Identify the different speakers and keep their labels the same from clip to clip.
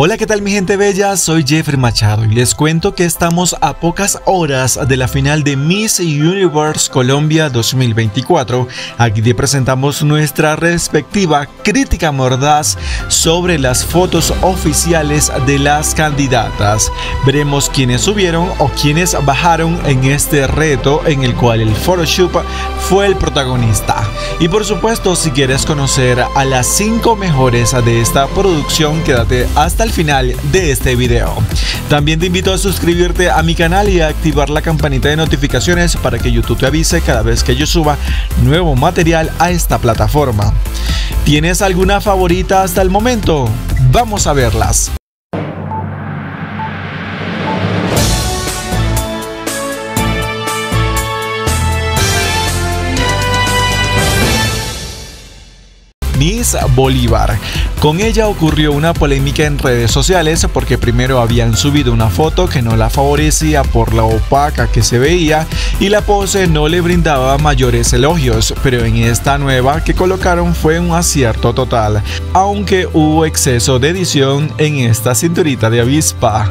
Speaker 1: Hola, ¿qué tal mi gente bella? Soy Jeffrey Machado y les cuento que estamos a pocas horas de la final de Miss Universe Colombia 2024. Aquí te presentamos nuestra respectiva crítica mordaz sobre las fotos oficiales de las candidatas. Veremos quiénes subieron o quiénes bajaron en este reto en el cual el Photoshop fue el protagonista. Y por supuesto, si quieres conocer a las 5 mejores de esta producción, quédate hasta el final de este video. También te invito a suscribirte a mi canal y a activar la campanita de notificaciones para que YouTube te avise cada vez que yo suba nuevo material a esta plataforma. ¿Tienes alguna favorita hasta el momento? Vamos a verlas. Miss Bolívar. Con ella ocurrió una polémica en redes sociales porque primero habían subido una foto que no la favorecía por la opaca que se veía y la pose no le brindaba mayores elogios, pero en esta nueva que colocaron fue un acierto total, aunque hubo exceso de edición en esta cinturita de avispa.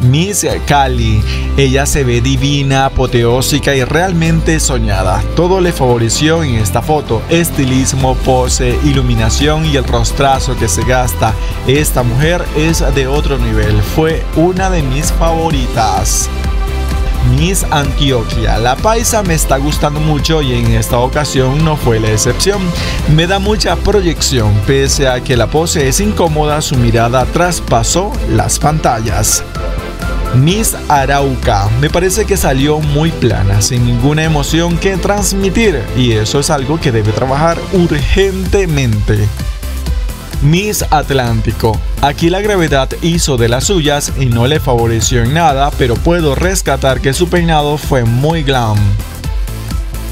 Speaker 1: Miss Cali. Ella se ve divina, apoteósica y realmente soñada. Todo le favoreció en esta foto. Estilismo, pose, iluminación y el rostrazo que se gasta. Esta mujer es de otro nivel. Fue una de mis favoritas. Miss Antioquia. La paisa me está gustando mucho y en esta ocasión no fue la excepción. Me da mucha proyección, pese a que la pose es incómoda, su mirada traspasó las pantallas. Miss Arauca me parece que salió muy plana, sin ninguna emoción que transmitir y eso es algo que debe trabajar urgentemente. Miss Atlántico. Aquí la gravedad hizo de las suyas y no le favoreció en nada, pero puedo rescatar que su peinado fue muy glam.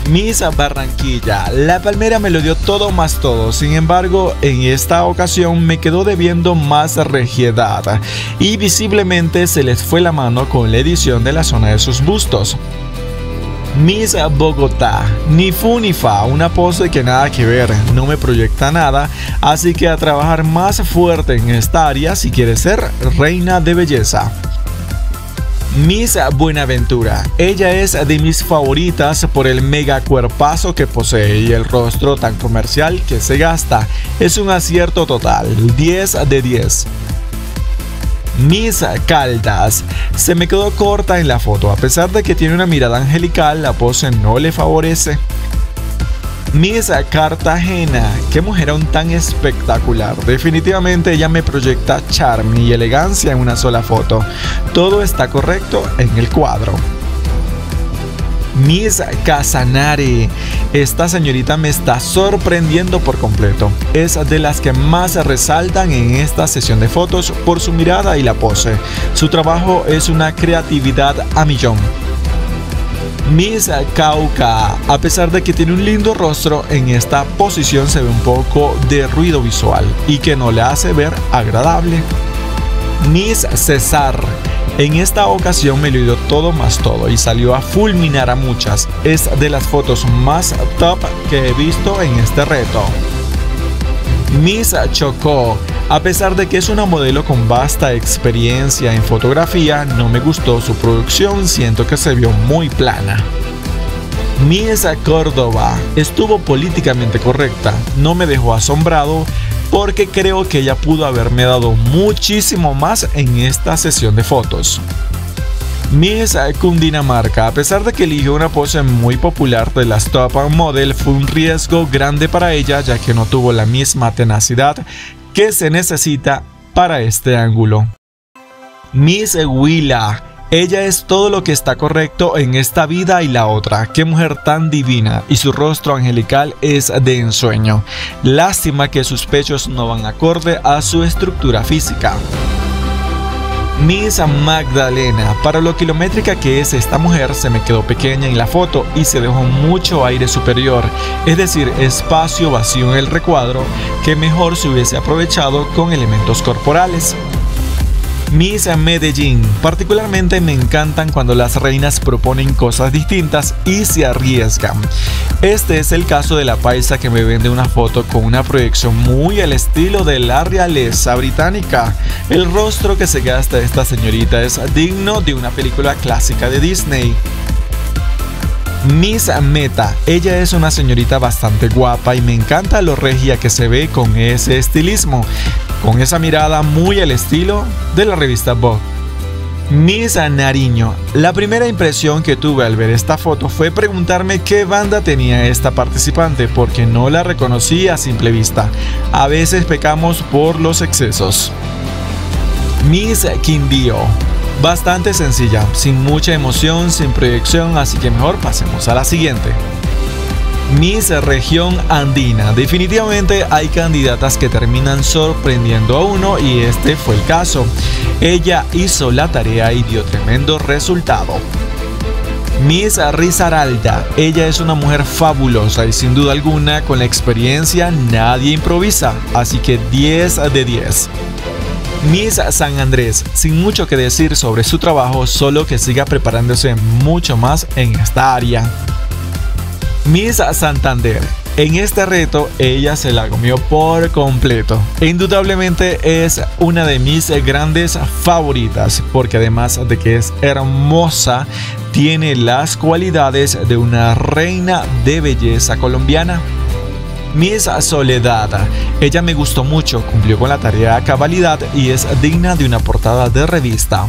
Speaker 1: Miss Barranquilla. La palmera me lo dio todo más todo, sin embargo, en esta ocasión me quedó debiendo más regiedad y visiblemente se les fue la mano con la edición de la zona de sus bustos. Miss Bogotá, ni fu ni fa, una pose que nada que ver, no me proyecta nada, así que a trabajar más fuerte en esta área si quieres ser reina de belleza. Miss Buenaventura. Ella es de mis favoritas por el mega cuerpazo que posee y el rostro tan comercial que se gasta. Es un acierto total, 10 de 10. Miss Caldas. Se me quedó corta en la foto, a pesar de que tiene una mirada angelical, la pose no le favorece. Miss Cartagena, qué mujerón tan espectacular. Definitivamente ella me proyecta charme y elegancia en una sola foto. Todo está correcto en el cuadro. Miss Casanare. Esta señorita me está sorprendiendo por completo. Es de las que más resaltan en esta sesión de fotos por su mirada y la pose. Su trabajo es una creatividad a millón. Miss Cauca, a pesar de que tiene un lindo rostro, en esta posición se ve un poco de ruido visual y que no le hace ver agradable. Miss César, en esta ocasión me lo dio todo más todo y salió a fulminar a muchas. Es de las fotos más top que he visto en este reto. Miss Chocó. A pesar de que es una modelo con vasta experiencia en fotografía, no me gustó su producción, siento que se vio muy plana. Miss Córdoba estuvo políticamente correcta, no me dejó asombrado porque creo que ella pudo haberme dado muchísimo más en esta sesión de fotos. Miss Cundinamarca, a pesar de que eligió una pose muy popular de las top model, fue un riesgo grande para ella ya que no tuvo la misma tenacidad que se necesita para este ángulo. Miss Willa, ella es todo lo que está correcto en esta vida y la otra. Qué mujer tan divina y su rostro angelical es de ensueño. Lástima que sus pechos no van acorde a su estructura física. Miss Magdalena, para lo kilométrica que es esta mujer, se me quedó pequeña en la foto y se dejó mucho aire superior, es decir, espacio vacío en el recuadro que mejor se hubiese aprovechado con elementos corporales. Miss Medellín. Particularmente me encantan cuando las reinas proponen cosas distintas y se arriesgan. Este es el caso de la paisa que me vende una foto con una proyección muy al estilo de la realeza británica. El rostro que se gasta esta señorita es digno de una película clásica de Disney. Miss Meta. Ella es una señorita bastante guapa y me encanta lo regia que se ve con ese estilismo, con esa mirada muy al estilo de la revista Vogue. Miss Nariño. La primera impresión que tuve al ver esta foto fue preguntarme qué banda tenía esta participante porque no la reconocí a simple vista. A veces pecamos por los excesos. Miss Quindío. Bastante sencilla, sin mucha emoción, sin proyección, así que mejor pasemos a la siguiente. Miss Región Andina. Definitivamente hay candidatas que terminan sorprendiendo a uno y este fue el caso. Ella hizo la tarea y dio tremendo resultado. Miss Rizaralda. Ella es una mujer fabulosa y sin duda alguna con la experiencia nadie improvisa, así que 10 de 10. Miss San Andrés, sin mucho que decir sobre su trabajo, solo que siga preparándose mucho más en esta área. Miss Santander. En este reto ella se la comió por completo. Indudablemente es una de mis grandes favoritas porque además de que es hermosa, tiene las cualidades de una reina de belleza colombiana. Miss Soledad. Ella me gustó mucho, cumplió con la tarea a cabalidad y es digna de una portada de revista.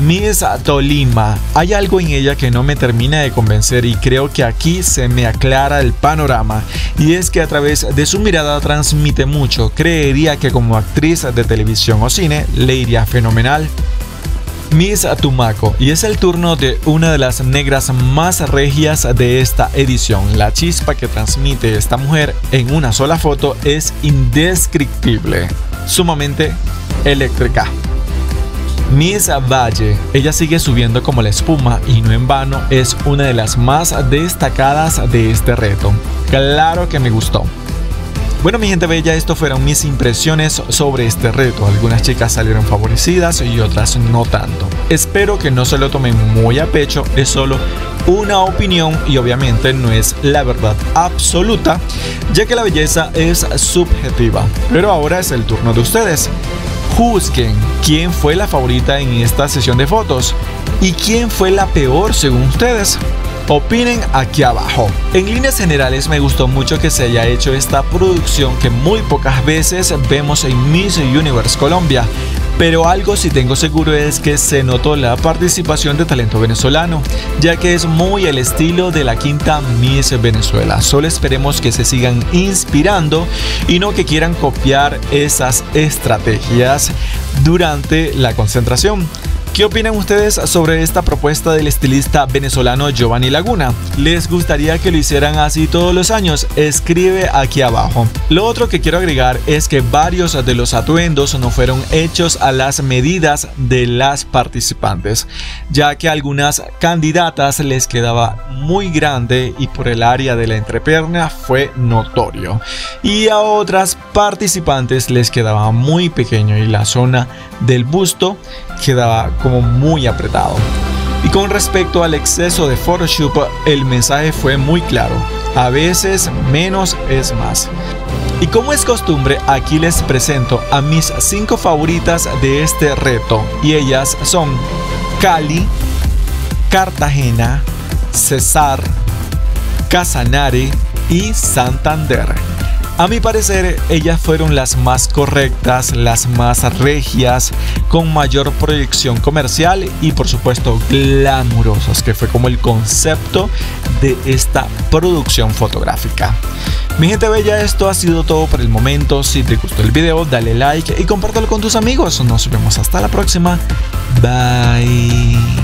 Speaker 1: Miss Tolima. Hay algo en ella que no me termina de convencer y creo que aquí se me aclara el panorama. Y es que a través de su mirada transmite mucho. Creería que como actriz de televisión o cine le iría fenomenal. Miss Tumaco y es el turno de una de las negras más regias de esta edición. La chispa que transmite esta mujer en una sola foto es indescriptible, sumamente eléctrica. Miss Valle, ella sigue subiendo como la espuma y no en vano es una de las más destacadas de este reto. Claro que me gustó. Bueno, mi gente bella, esto fueron mis impresiones sobre este reto. Algunas chicas salieron favorecidas y otras no tanto. Espero que no se lo tomen muy a pecho, es solo una opinión y obviamente no es la verdad absoluta, ya que la belleza es subjetiva. Pero ahora es el turno de ustedes. Juzguen quién fue la favorita en esta sesión de fotos y quién fue la peor según ustedes. Opinen aquí abajo. En líneas generales me gustó mucho que se haya hecho esta producción que muy pocas veces vemos en Miss Universe Colombia. Pero algo sí tengo seguro es que se notó la participación de talento venezolano, ya que es muy el estilo de la quinta Miss Venezuela. Solo esperemos que se sigan inspirando y no que quieran copiar esas estrategias durante la concentración. ¿Qué opinan ustedes sobre esta propuesta del estilista venezolano Giovanni Laguna? ¿Les gustaría que lo hicieran así todos los años? Escribe aquí abajo. Lo otro que quiero agregar es que varios de los atuendos no fueron hechos a las medidas de las participantes, ya que a algunas candidatas les quedaba muy grande y por el área de la entrepierna fue notorio, y a otras participantes les quedaba muy pequeño y la zona del busto quedaba como muy apretado. Y con respecto al exceso de Photoshop, el mensaje fue muy claro. A veces menos es más. Y como es costumbre, aquí les presento a mis 5 favoritas de este reto. Y ellas son Cali, Cartagena, Cesar, Casanare y Santander. A mi parecer, ellas fueron las más correctas, las más regias, con mayor proyección comercial y por supuesto glamurosas, que fue como el concepto de esta producción fotográfica. Mi gente bella, esto ha sido todo por el momento. Si te gustó el video, dale like y compártelo con tus amigos. Nos vemos hasta la próxima. Bye.